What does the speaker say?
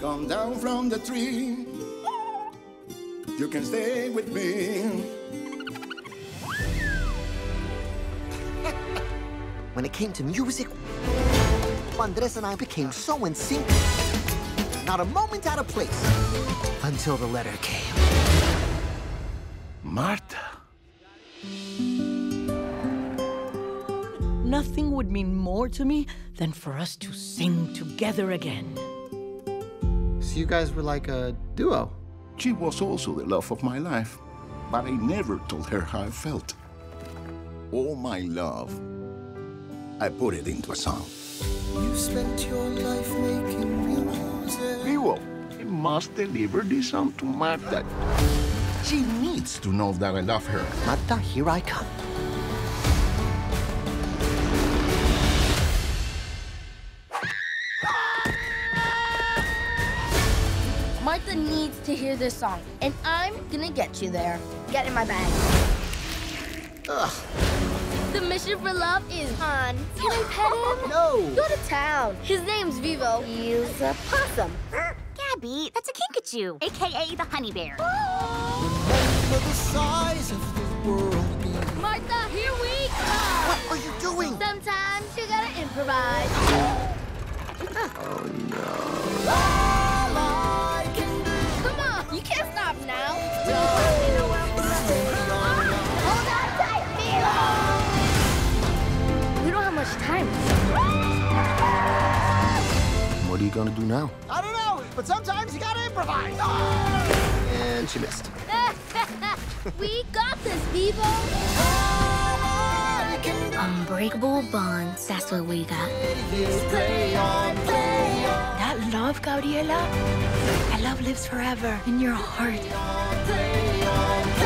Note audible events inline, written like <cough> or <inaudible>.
come down from the tree. You can stay with me. <laughs> When it came to music, Andres and I became so in sync. Not a moment out of place until the letter came. Marta. Nothing would mean more to me than for us to sing together again. So you guys were like a duo? She was also the love of my life, but I never told her how I felt. All my love, I put it into a song. You spent your life making music. Vivo, I must deliver this song to Marta. She needs to know that I love her. Marta, here I come. Marta needs to hear this song, and I'm gonna get you there. Get in my bag. Ugh. The mission for love is on. Can I pet him? <laughs> No. Go to town. His name's Vivo. He's a possum. Gabi, that's a kinkajou, aka the honey bear. Oh. Remember the size of the world Marta, here we come. What are you doing? Sometimes you gotta improvise. Oh, all gonna do now? I don't know, but sometimes you gotta improvise. And she missed. <laughs> we got this, Vivo. Unbreakable bonds. That's what we got. That love, Gabriela, that love lives forever in your heart. Keep the